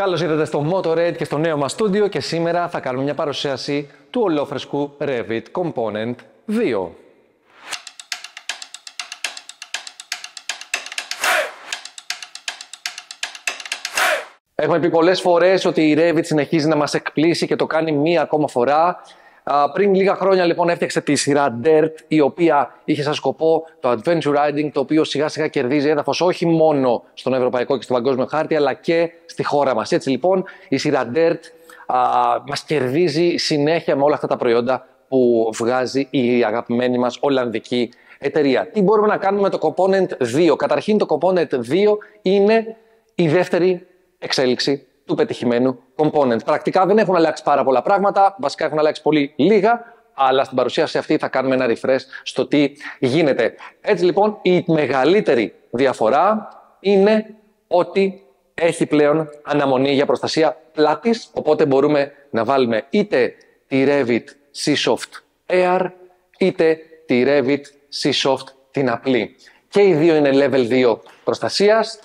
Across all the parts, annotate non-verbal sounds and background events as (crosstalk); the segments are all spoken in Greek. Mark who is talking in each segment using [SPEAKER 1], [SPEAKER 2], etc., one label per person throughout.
[SPEAKER 1] Καλώς ήρθατε στο Motorhead και στο νέο μας στούντιο και σήμερα θα κάνουμε μια παρουσίαση του ολόφρεσκου Revit Component 2. Έχουμε πει πολλές φορές ότι η Revit συνεχίζει να μας εκπλήσει και το κάνει μία ακόμα φορά. Πριν λίγα χρόνια λοιπόν έφτιαξε τη σειρά Dirt, η οποία είχε σαν σκοπό το Adventure Riding, το οποίο σιγά σιγά κερδίζει έδαφος όχι μόνο στον ευρωπαϊκό και στον παγκόσμιο χάρτη, αλλά και στη χώρα μας. Έτσι λοιπόν η σειρά Dirt α, μας κερδίζει συνέχεια με όλα αυτά τα προϊόντα που βγάζει η αγαπημένη μας Ολλανδική εταιρεία. Τι μπορούμε να κάνουμε με το Component 2. Καταρχήν το Component 2 είναι η δεύτερη εξέλιξη του πετυχημένου component. Πρακτικά δεν έχουν αλλάξει πάρα πολλά πράγματα, βασικά έχουν αλλάξει πολύ λίγα, αλλά στην παρουσίαση αυτή θα κάνουμε ένα refresh στο τι γίνεται. Έτσι λοιπόν η μεγαλύτερη διαφορά είναι ότι έχει πλέον αναμονή για προστασία πλάτης, οπότε μπορούμε να βάλουμε είτε τη Revit C-Soft Air, είτε τη Revit C-Soft την απλή. Και οι δύο είναι level 2 προστασίας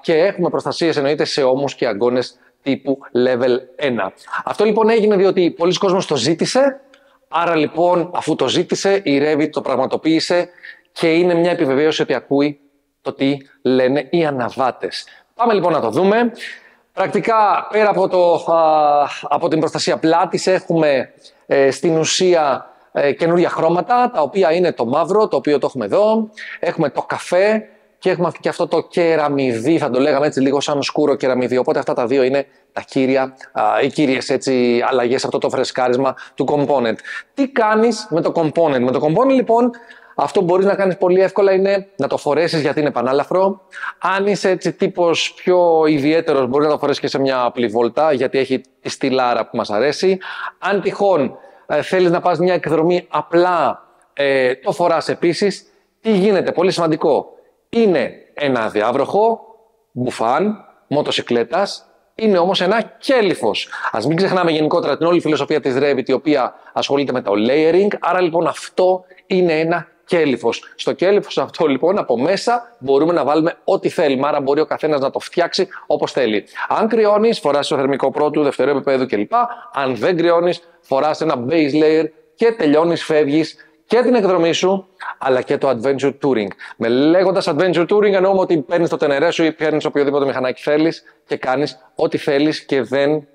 [SPEAKER 1] και έχουμε προστασίες εννοείται σε ώμους και αγκώνες τύπου level 1. Αυτό λοιπόν έγινε διότι πολλοί κόσμος το ζήτησε, άρα λοιπόν αφού το ζήτησε η Revit το πραγματοποίησε και είναι μια επιβεβαίωση ότι ακούει το τι λένε οι αναβάτες. Πάμε λοιπόν να το δούμε. Πρακτικά πέρα από, το, από την προστασία πλάτης έχουμε ε, στην ουσία ε, καινούργια χρώματα τα οποία είναι το μαύρο το οποίο το έχουμε εδώ. Έχουμε το καφέ και έχουμε και αυτό το κεραμιδί, θα το λέγαμε έτσι λίγο σαν σκούρο κεραμιδί. Οπότε αυτά τα δύο είναι τα κύρια, οι κύριες αλλαγές σε αυτό το φρεσκάρισμα του component. Τι κάνεις με το component; Με το component λοιπόν αυτό που μπορείς να κάνεις πολύ εύκολα είναι να το φορέσεις γιατί είναι πανάλαφρο. Αν είσαι έτσι τύπος πιο ιδιαίτερος, μπορείς να το φορέσεις και σε μια απλή βολτά γιατί έχει τη στυλάρα που μας αρέσει. Αν τυχόν ε, θέλεις να πας μια εκδρομή απλά, ε, το φοράς επίσης. Τι γίνεται, πολύ σημαντικό είναι ένα διάβροχο, μπουφάν, μοτοσυκλέτας, είναι όμως ένα κέλυφος. Α μην ξεχνάμε γενικότερα την όλη φιλοσοφία της Revit, η οποία ασχολείται με το layering. Άρα λοιπόν αυτό είναι ένα κέλυφος. Στο κέλυφος αυτό λοιπόν από μέσα μπορούμε να βάλουμε ό,τι θέλουμε. Άρα μπορεί ο καθένας να το φτιάξει όπως θέλει. Αν κρυώνεις, φοράς το θερμικό πρώτου, δευτερού επίπεδου κλπ. Αν δεν κρυώνεις, φοράς ένα base layer και τελειώνεις, φεύγεις και την εκδρομή σου, αλλά και το adventure touring. Με λέγοντας adventure touring, εννοούμε ότι παίρνεις το τενερέ σου ή παίρνεις οποιοδήποτε μηχανάκι θέλεις και κάνεις ό,τι θέλεις και δεν.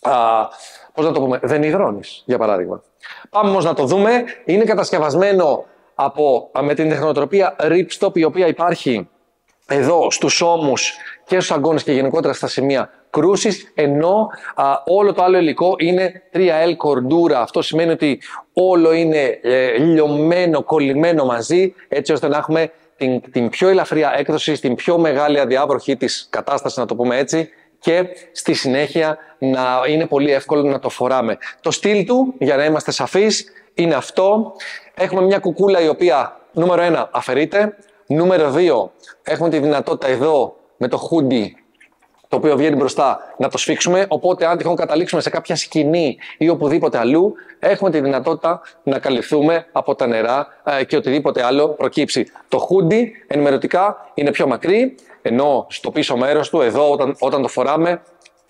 [SPEAKER 1] Α, πώς να το πούμε, δεν υδρώνεις, για παράδειγμα. Πάμε όμως να το δούμε. Είναι κατασκευασμένο από, με την τεχνοτροπία Ripstop, η οποία υπάρχει εδώ στους ώμους και στους αγκώνες και γενικότερα στα σημεία κρούσης, ενώ όλο το άλλο υλικό είναι 3L κορντούρα. Αυτό σημαίνει ότι όλο είναι ε, λιωμένο, κολλημένο μαζί, έτσι ώστε να έχουμε την, την πιο ελαφριά έκδοση, στην πιο μεγάλη αδιάβροχη της κατάστασης, να το πούμε έτσι, και στη συνέχεια να είναι πολύ εύκολο να το φοράμε. Το στυλ του, για να είμαστε σαφείς, είναι αυτό. Έχουμε μια κουκούλα η οποία, νούμερο 1, αφαιρείται. Νούμερο 2, έχουμε τη δυνατότητα εδώ με το hoodie το οποίο βγαίνει μπροστά να το σφίξουμε. Οπότε, αν τυχόν καταλήξουμε σε κάποια σκηνή ή οπουδήποτε αλλού, έχουμε τη δυνατότητα να καλυφθούμε από τα νερά ε, και οτιδήποτε άλλο προκύψει. Το hoodie ενημερωτικά είναι πιο μακρύ, ενώ στο πίσω μέρος του, εδώ όταν, όταν το φοράμε,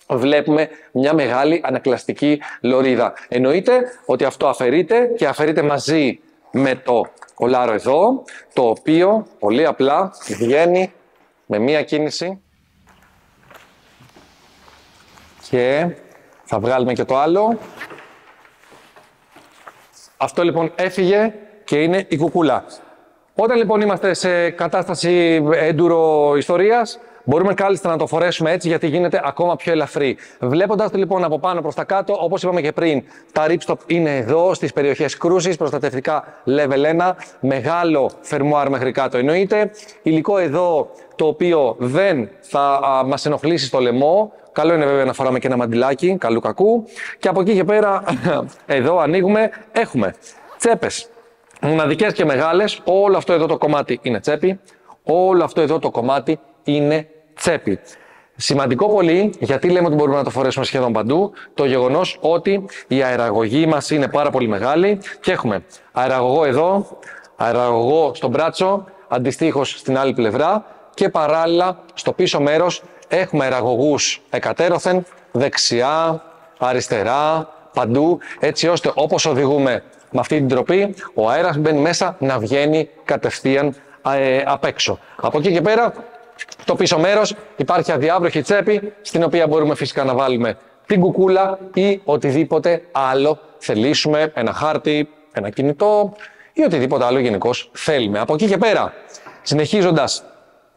[SPEAKER 1] βλέπουμε μια μεγάλη ανακλαστική λωρίδα. Εννοείται ότι αυτό αφαιρείται και αφαιρείται μαζί με το κολάρο εδώ, το οποίο πολύ απλά βγαίνει με μία κίνηση και θα βγάλουμε και το άλλο. Αυτό λοιπόν έφυγε και είναι η κουκούλα. Όταν λοιπόν είμαστε σε κατάσταση έντουρο ιστορίας, Μπορούμε κάλλιστα να το φορέσουμε έτσι γιατί γίνεται ακόμα πιο ελαφρύ. Βλέποντας το λοιπόν από πάνω προς τα κάτω, όπως είπαμε και πριν, τα ripstop είναι εδώ στις περιοχές κρούσης, προστατευτικά level 1, μεγάλο φερμουάρ μέχρι κάτω εννοείται. Υλικό εδώ το οποίο δεν θα μας ενοχλήσει στο λαιμό. Καλό είναι βέβαια να φοράμε και ένα μαντιλάκι, καλού κακού. Και από εκεί και πέρα, (laughs) εδώ ανοίγουμε, έχουμε τσέπες. Μοναδικές και μεγάλες, όλο αυτό εδώ το κομμάτι είναι τσέπη. Όλο αυτό εδώ το κομμάτι είναι τσέπη. Σημαντικό πολύ, γιατί λέμε ότι μπορούμε να το φορέσουμε σχεδόν παντού, το γεγονός ότι η αεραγωγή μας είναι πάρα πολύ μεγάλη και έχουμε αεραγωγό εδώ, αεραγωγό στο μπράτσο, αντιστοίχως στην άλλη πλευρά και παράλληλα στο πίσω μέρος έχουμε ραγωγούς εκατέρωθεν, δεξιά, αριστερά, παντού, έτσι ώστε όπως οδηγούμε με αυτή την τροπή, ο αέρας μπαίνει μέσα να βγαίνει κατευθείαν ε, απ' έξω. Από εκεί και πέρα, το πίσω μέρος υπάρχει αδιάβροχη τσέπη, στην οποία μπορούμε φυσικά να βάλουμε την κουκούλα ή οτιδήποτε άλλο θελήσουμε, ένα χάρτη, ένα κινητό ή οτιδήποτε άλλο γενικώς θέλουμε. Από εκεί και πέρα, συνεχίζοντας,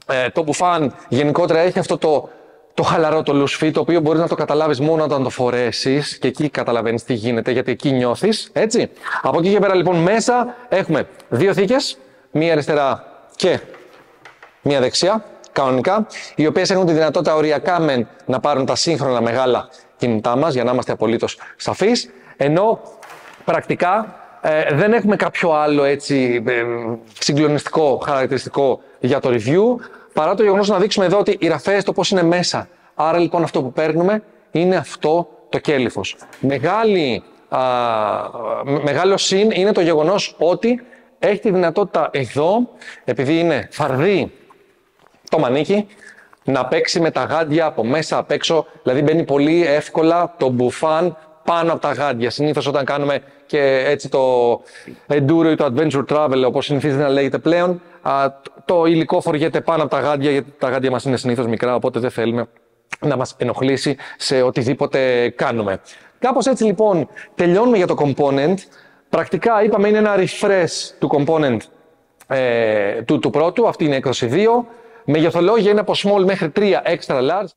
[SPEAKER 1] ε, το μπουφάν γενικότερα έχει αυτό το, το χαλαρό το λουσφί, το οποίο μπορείς να το καταλάβεις μόνο όταν το φορέσεις και εκεί καταλαβαίνεις τι γίνεται, γιατί εκεί νιώθεις, έτσι. Από εκεί και πέρα λοιπόν μέσα έχουμε δύο θήκες, μία αριστερά και μία δεξιά, κανονικά, οι οποίες έχουν τη δυνατότητα οριακά μεν να πάρουν τα σύγχρονα μεγάλα κινητά μας, για να είμαστε απολύτως σαφείς, ενώ πρακτικά ε, δεν έχουμε κάποιο άλλο έτσι ε, συγκλονιστικό χαρακτηριστικό για το review, παρά το γεγονός να δείξουμε εδώ ότι οι ραφές το πώς είναι μέσα. Άρα λοιπόν αυτό που παίρνουμε είναι αυτό το κέλυφος. Μεγάλη, α, μεγάλο συν είναι το γεγονός ότι έχει τη δυνατότητα εδώ, επειδή είναι φαρδί το μανίκι, να παίξει με τα γάντια από μέσα απ' έξω, δηλαδή μπαίνει πολύ εύκολα το μπουφάν πάνω από τα γάντια. Συνήθως όταν κάνουμε και έτσι το enduro ή το adventure travel, όπως συνηθίζεται να λέγεται πλέον, το υλικό φοριέται πάνω από τα γάντια, γιατί τα γάντια μας είναι συνήθως μικρά, οπότε δεν θέλουμε να μας ενοχλήσει σε οτιδήποτε κάνουμε. Κάπως έτσι λοιπόν τελειώνουμε για το component. Πρακτικά είπαμε είναι ένα refresh του component ε, του, του πρώτου, αυτή είναι η έκδοση 2. Μεγεθολόγια είναι από small μέχρι 3 extra large.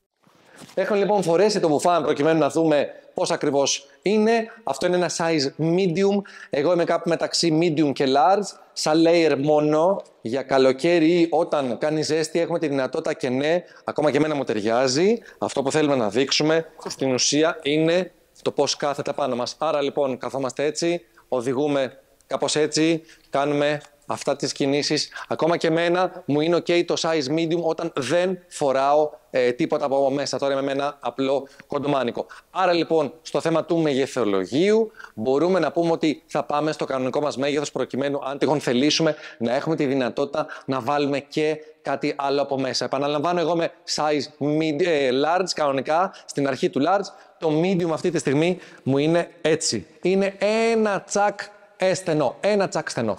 [SPEAKER 1] Έχω λοιπόν φορέσει το μπουφάν προκειμένου να δούμε πώς ακριβώς είναι. Αυτό είναι ένα size medium. Εγώ είμαι κάπου μεταξύ medium και large. Σαν layer μόνο για καλοκαίρι ή όταν κάνει ζέστη έχουμε τη δυνατότητα και ναι, ακόμα και εμένα μου ταιριάζει. Αυτό που θέλουμε να δείξουμε στην ουσία είναι το πώς κάθεται πάνω μας. Άρα λοιπόν καθόμαστε έτσι, οδηγούμε κάπως έτσι, κάνουμε αυτά τις κινήσεις. Ακόμα και εμένα μου είναι ok το size medium όταν δεν φοράω ε, τίποτα από μέσα. Τώρα είμαι με ένα απλό κοντομάνικο. Άρα λοιπόν στο θέμα του μεγεθολογίου μπορούμε να πούμε ότι θα πάμε στο κανονικό μας μέγεθος προκειμένου αν τυχόν θελήσουμε να έχουμε τη δυνατότητα να βάλουμε και κάτι άλλο από μέσα. Επαναλαμβάνω εγώ με size mid, ε, large κανονικά στην αρχή του large. Το medium αυτή τη στιγμή μου είναι έτσι. Είναι ένα τσακ στενό. Ένα τσακ στενό.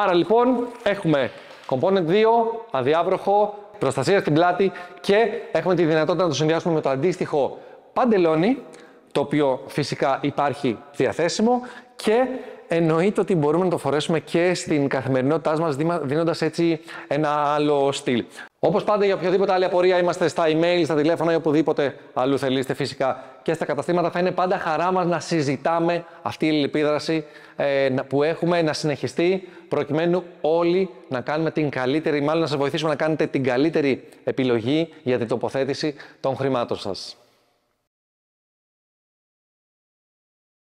[SPEAKER 1] Άρα λοιπόν έχουμε component 2, αδιάβροχο, προστασία στην πλάτη και έχουμε τη δυνατότητα να το συνδυάσουμε με το αντίστοιχο παντελόνι, το οποίο φυσικά υπάρχει διαθέσιμο και εννοείται ότι μπορούμε να το φορέσουμε και στην καθημερινότητά μας δίνοντας έτσι ένα άλλο στυλ. Όπως πάντα για οποιαδήποτε άλλη απορία είμαστε στα email, στα τηλέφωνα ή οπουδήποτε αλλού θελήσετε φυσικά και στα καταστήματα θα είναι πάντα χαρά μας να συζητάμε αυτή η λιπίδραση ε, που έχουμε να συνεχιστεί προκειμένου όλοι να κάνουμε την καλύτερη, μάλλον να σας βοηθήσουμε να κάνετε την καλύτερη επιλογή για την τοποθέτηση των χρημάτων σας.